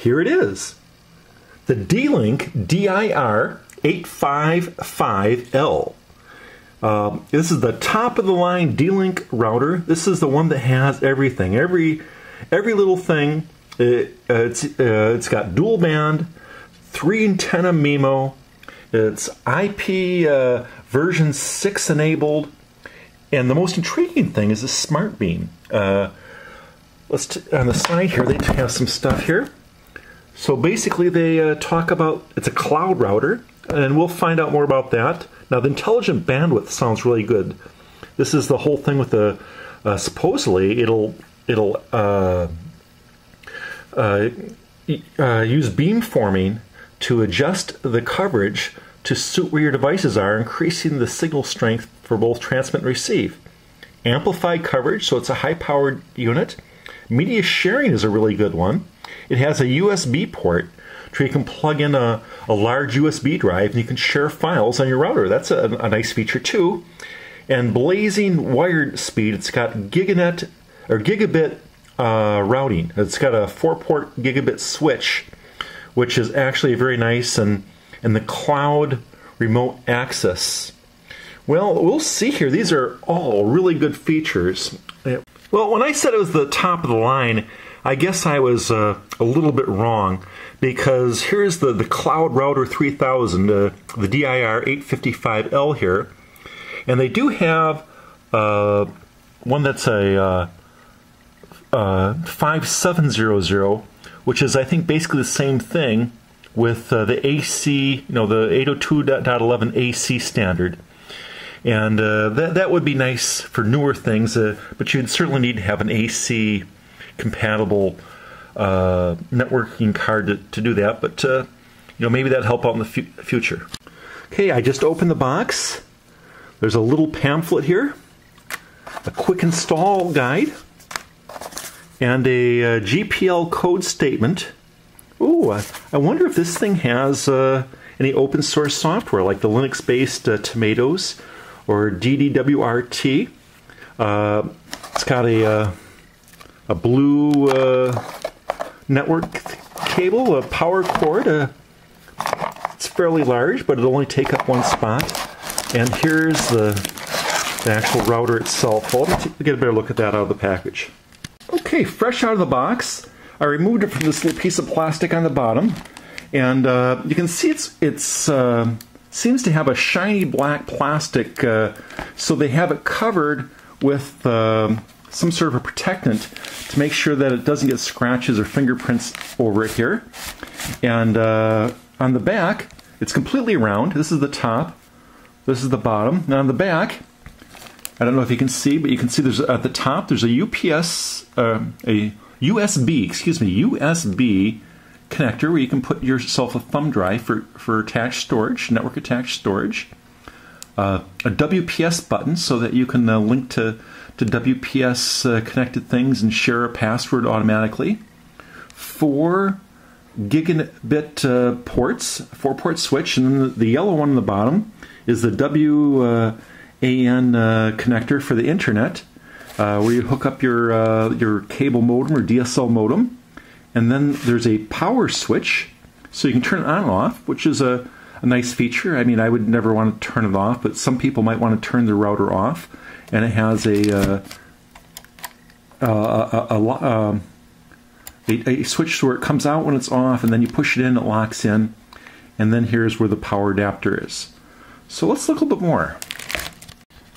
here it is. The D-Link DIR 855L. Um, this is the top of the line D-Link router. This is the one that has everything. Every every little thing. It, uh, it's uh, it's got dual band, three antenna MIMO. It's IP uh, version six enabled, and the most intriguing thing is the Smart Beam. Uh, let's on the side here they have some stuff here. So basically, they uh, talk about it's a cloud router, and we'll find out more about that. Now, the intelligent bandwidth sounds really good. This is the whole thing with the uh, supposedly it'll it'll uh, uh, uh, use beamforming to adjust the coverage to suit where your devices are, increasing the signal strength for both transmit and receive. Amplified coverage, so it's a high powered unit. Media sharing is a really good one. It has a USB port so you can plug in a, a large USB drive and you can share files on your router. That's a, a nice feature too. And blazing wired speed, it's got giganet or gigabit uh, routing. It's got a four port gigabit switch, which is actually very nice, and, and the cloud remote access. Well, we'll see here. These are all really good features. Well, when I said it was the top of the line, I guess I was uh, a little bit wrong because here's the, the Cloud Router 3000, uh, the DIR 855L here, and they do have uh, one that's a uh, uh, 5700, which is, I think, basically the same thing with uh, the AC, you know, the 802.11 AC standard. And uh, that, that would be nice for newer things, uh, but you'd certainly need to have an AC compatible uh, networking card to, to, do that. But, you know, maybe that'd help out in the fu- future. Okay, I just opened the box. There's a little pamphlet here, a quick install guide, and a GPL code statement. Ooh, I, I, wonder if this thing has uh, any open source software like the Linux based uh, Tomatoes or DD-WRT. Uh, it's got a, uh, a blue uh, network cable, a power cord. it's fairly large, but it'll only take up one spot. And here's the, the actual router itself. Well, get a better look at that out of the package. Okay, fresh out of the box. I removed it from this little piece of plastic on the bottom, and uh, you can see it's it's uh, seems to have a shiny black plastic, uh, so they have it covered with um, some sort of a protectant to make sure that it doesn't get scratches or fingerprints over it here. And uh, on the back, it's completely round. This is the top. This is the bottom. Now on the back, I don't know if you can see, but you can see there's at the top there's a UPS, uh, a USB, excuse me, USB connector where you can put yourself a thumb drive for, for attached storage, network attached storage. Uh, a WPS button so that you can uh, link to, to WPS uh, connected things and share a password automatically. Four gigabit uh, ports, four port switch, and then the, yellow one on the bottom is the WAN uh, connector for the internet. where you hook up your your cable modem or DSL modem, and then there's a power switch, so you can turn it on and off, which is a, a nice feature. I mean, I would never want to turn it off, but some people might want to turn their router off. And it has a uh, a, a, a, um, a, switch where it comes out when it's off, and then you push it in, it locks in, and then here's where the power adapter is. So let's look a little bit more.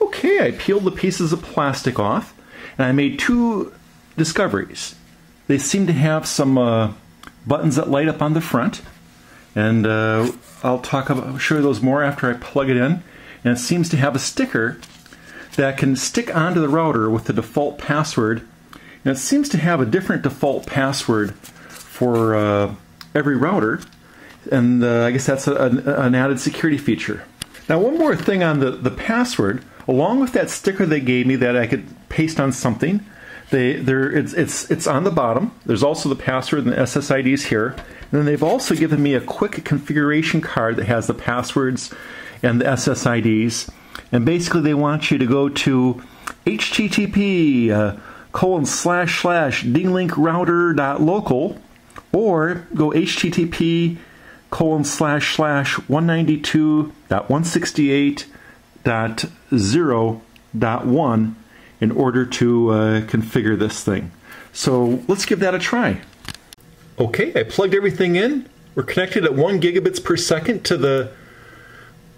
Okay, I peeled the pieces of plastic off, and I made two discoveries. They seem to have some uh, buttons that light up on the front, and uh, I'll talk about show you those more after I plug it in. And it seems to have a sticker that can stick onto the router with the default password. And it seems to have a different default password for uh, every router, and uh, I guess that's a, an added security feature. Now, one more thing on the, the password, along with that sticker they gave me that I could paste on something, they there it's it's it's on the bottom. There's also the password and the SSIDs here. And then they've also given me a quick configuration card that has the passwords and the SSIDs. And basically, they want you to go to http uh, colon slash slash dlinkrouter.local or go HTTP colon slash slash 192.168.0.1 in order to uh, configure this thing. So let's give that a try. Okay, I plugged everything in. We're connected at one gigabits per second to the,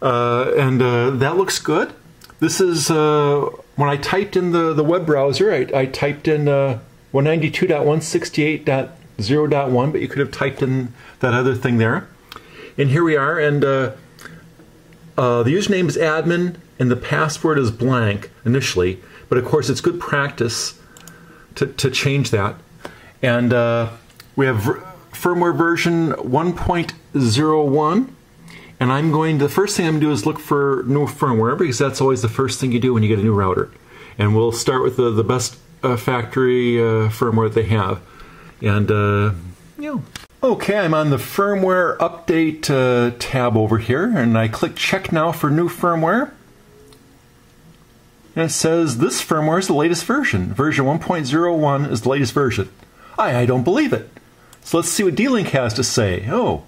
uh, and uh, that looks good. This is uh, when I typed in the, the web browser, I, I typed in uh, 192.168.0.1, but you could have typed in that other thing there. And here we are, and uh, the username is admin, and the password is blank initially, but of course it's good practice to, to change that. And uh, we have firmware version 1.01 and I'm going, to, the first thing I'm going to do is look for new firmware because that's always the first thing you do when you get a new router. And we'll start with the, the best uh, factory uh, firmware they have. And, uh. Okay, I'm on the firmware update uh, tab over here, and I click check now for new firmware. And it says this firmware is the latest version. Version 1.01 is the latest version. I, I don't believe it. So let's see what D-Link has to say. Oh,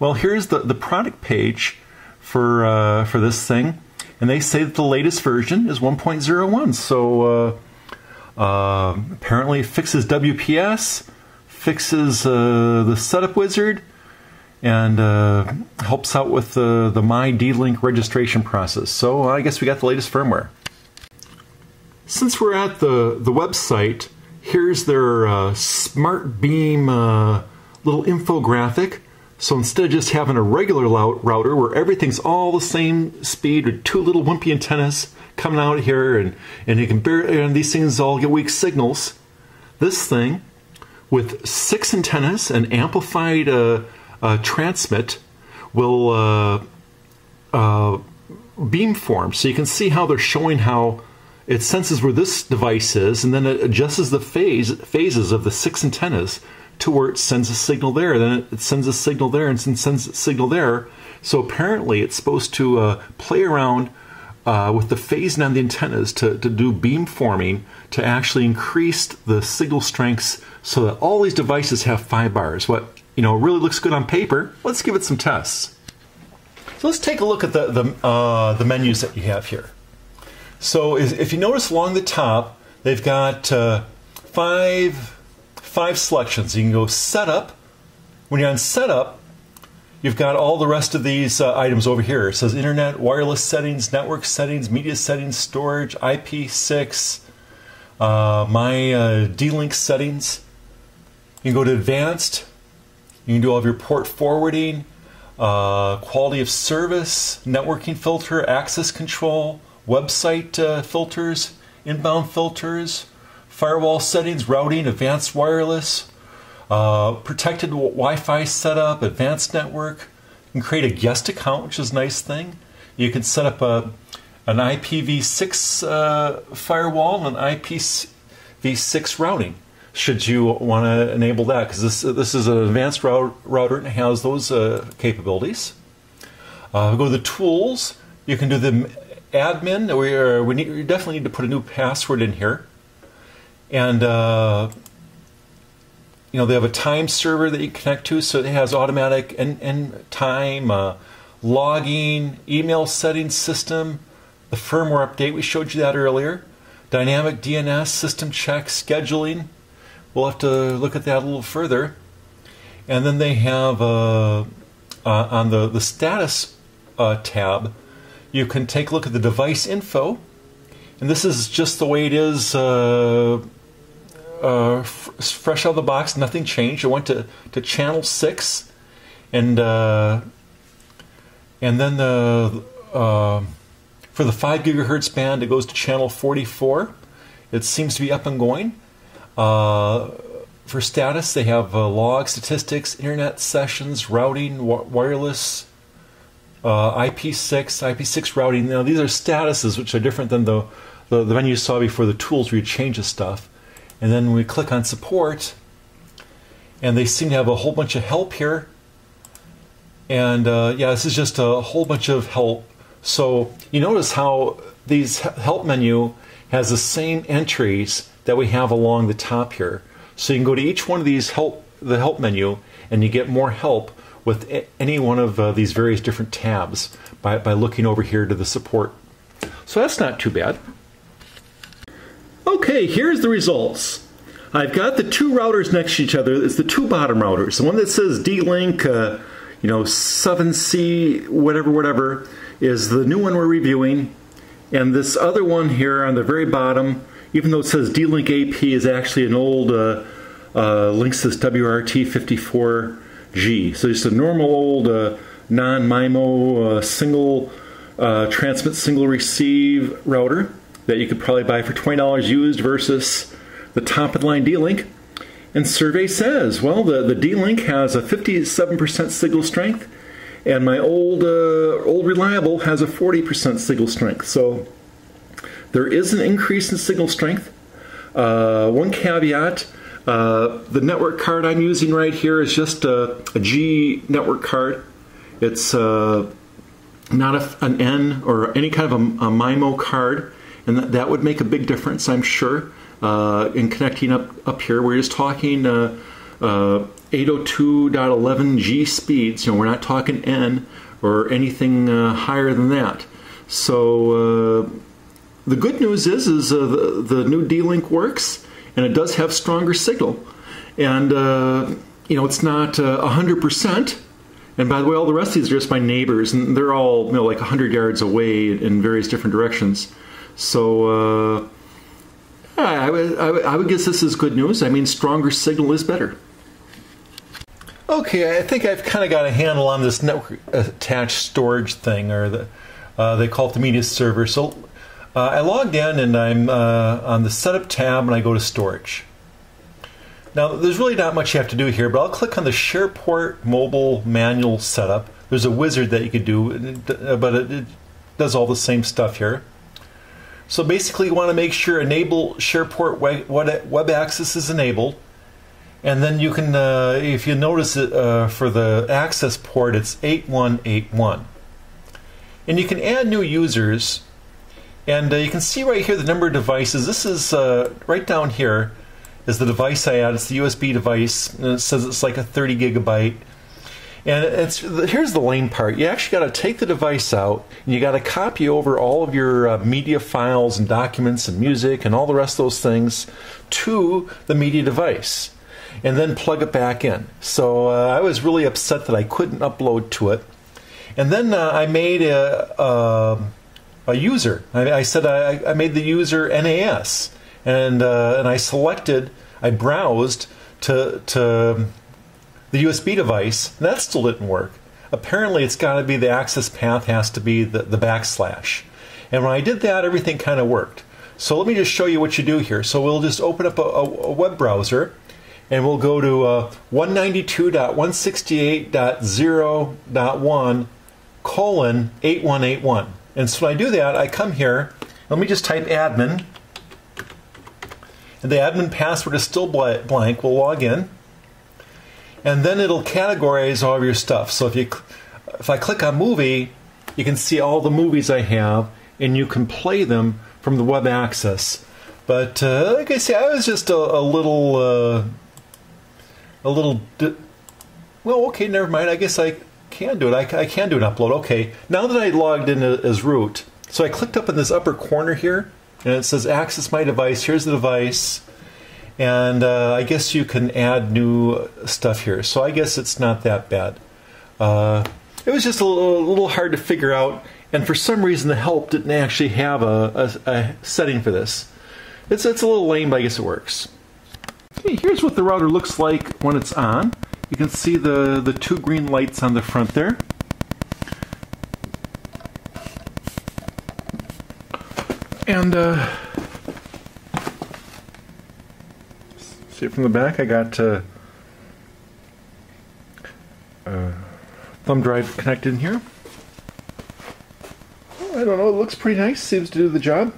well, here's the, the product page for, uh, for this thing, and they say that the latest version is 1.01. So uh, uh, apparently it fixes WPS, fixes uh, the setup wizard, and uh, helps out with the, the My D-Link registration process. So I guess we got the latest firmware. Since we're at the, the website, here's their uh, Smart Beam little infographic so instead of just having a regular router where everything's all the same speed with two little wimpy antennas coming out of here and, and you can bear, and these things all get weak signals, this thing with six antennas and amplified uh, uh, transmit will uh, uh beamform. So you can see how they're showing how it senses where this device is and then it adjusts the phase phases of the six antennas to where it sends a signal there, then it sends a signal there, and sends a signal there. So apparently, it's supposed to uh, play around uh, with the phasing on the antennas to, to do beam forming to actually increase the signal strengths so that all these devices have five bars. What you know really looks good on paper. Let's give it some tests. So let's take a look at the the, uh, the menus that you have here. So if you notice along the top, they've got uh, five five selections. You can go setup. When you're on setup, you've got all the rest of these uh, items over here. It says internet, wireless settings, network settings, media settings, storage, IP6, uh, my uh, D-Link settings. You can go to advanced. You can do all of your port forwarding, uh, quality of service, networking filter, access control, website uh, filters, inbound filters, firewall settings, routing, advanced wireless, uh, protected Wi-Fi setup, advanced network. You can create a guest account, which is a nice thing. You can set up a an IPv6 uh, firewall and an IPv6 routing. Should you want to enable that, because this this is an advanced router and it has those uh, capabilities. Uh, go to the tools. You can do the admin. We, we, need, we definitely need to put a new password in here and uh, you know they have a time server that you connect to, so it has automatic and and time uh, logging, email settings system, the firmware update. We showed you that earlier. Dynamic DNS system check scheduling. We'll have to look at that a little further. And then they have uh, uh on the the status uh, tab, you can take a look at the device info. And this is just the way it is uh, uh, fresh out of the box, nothing changed. I went to, to channel six, and uh, and then the uh, for the five gigahertz band, it goes to channel forty four. It seems to be up and going. Uh, for status, they have uh, log statistics, internet sessions, routing, wireless. Uh, IP6, IP6 routing. Now these are statuses, which are different than the, the the menu you saw before. The tools where you change the stuff. And then we click on support, and they seem to have a whole bunch of help here. And uh, yeah, this is just a whole bunch of help. So you notice how these help menu has the same entries that we have along the top here. So you can go to each one of these help the help menu, and you get more help with any one of uh, these various different tabs by, by looking over here to the support. So that's not too bad. Okay, here's the results. I've got the two routers next to each other. It's the two bottom routers. The one that says D-Link, uh, you know, 7C, whatever, whatever, is the new one we're reviewing. And this other one here on the very bottom, even though it says D-Link AP, is actually an old uh, uh, Linksys WRT54G. So just a normal old uh, non-MIMO uh, single uh, transmit, single receive router that you could probably buy for $20 used versus the top of the line D-Link. And survey says, well, the, the D-Link has a 57% signal strength, and my old uh, old reliable has a 40% signal strength. So there is an increase in signal strength. Uh, one caveat, uh, the network card I'm using right here is just a, a G network card. It's uh, not a, an N or any kind of a, a MIMO card, and that, would make a big difference, I'm sure, uh, in connecting up, up here. We're just talking uh, uh, 802.11G speeds. You know, we're not talking N or anything uh, higher than that. So uh, the good news is, is uh, the, the new D-Link works, and it does have stronger signal. And, you know, it's not 100%, and by the way, all the rest of these are just my neighbors, and they're all you know like 100 yards away in various different directions. So uh, I, would, I, would, I would guess this is good news. I mean, stronger signal is better. Okay, I think I've kind of got a handle on this network attached storage thing, or the uh, they call it the media server. So uh, I logged in and I'm uh, on the setup tab and I go to storage. Now, there's really not much you have to do here, but I'll click on the SharePort mobile manual setup. There's a wizard that you could do, but it, does all the same stuff here. So basically, you want to make sure enable SharePort web, web access is enabled. And then you can, uh, if you notice it uh, for the access port, it's 8181. And you can add new users. And uh, you can see right here the number of devices. This is uh, right down here is the device I add. It's the USB device, and it says it's like a 30 gigabyte. And it's here's the lame part. You actually got to take the device out, and you got to copy over all of your uh, media files and documents and music and all the rest of those things to the media device, and then plug it back in. So uh, I was really upset that I couldn't upload to it. And then uh, I made a, a, a user. I, I said I, I, made the user NAS and uh, and I selected, I browsed to to the USB device, and that still didn't work. Apparently, it's got to be the access path has to be the, the backslash. And when I did that, everything kind of worked. So let me just show you what you do here. So we'll just open up a, a, web browser, and we'll go to uh, 192.168.0.1 colon 8181. And so when I do that, I come here. Let me just type admin and the admin password is still blank. We'll log in. And then it'll categorize all of your stuff. So if you if I click on movie, you can see all the movies I have and you can play them from the web access. But uh, like I say, I was just a, a little uh, a little well, okay, never mind. I guess I can do it. I, I can do an upload. Okay, now that I logged in as root, so I clicked up in this upper corner here and it says access my device. Here's the device. And uh, I guess you can add new stuff here. So I guess it's not that bad. Uh, it was just a little, a little, hard to figure out. And for some reason, the help didn't actually have a, a, a setting for this. It's, it's a little lame, but I guess it works. Okay, here's what the router looks like when it's on. You can see the, the two green lights on the front there. And uh, see from the back. I got uh, uh, thumb drive connected in here. I don't know. It looks pretty nice. Seems to do the job.